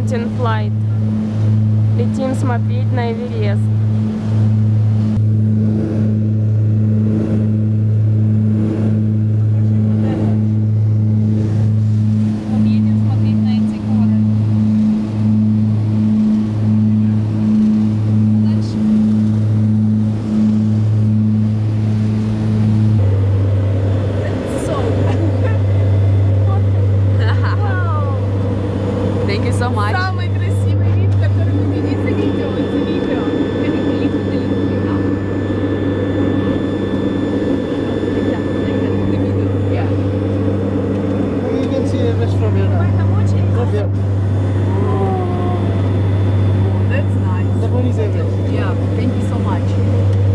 Mountain Flight. Летим смотреть на Эверест. Thank you so much. Самый красивый вид, который вы видите видео, это видео. Далеко, лифт, далеко, да. You can see Everest from here now. From here. That's nice. That one is Everest. Yeah, thank you so much.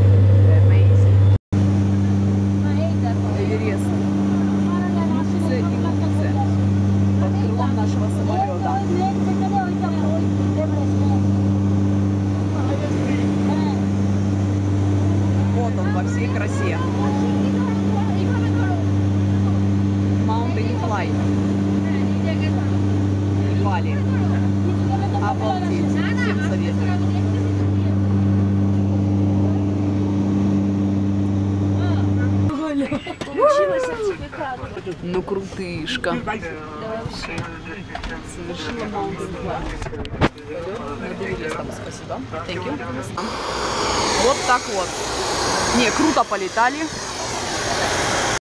Всей красе. Mountain Flight. Непали. Обалдеть. Всем советую. Ну крутышка. Совершила Mountain Flight. Над Эверестом, спасибо. Thank you. Вот так вот. Не, круто полетали.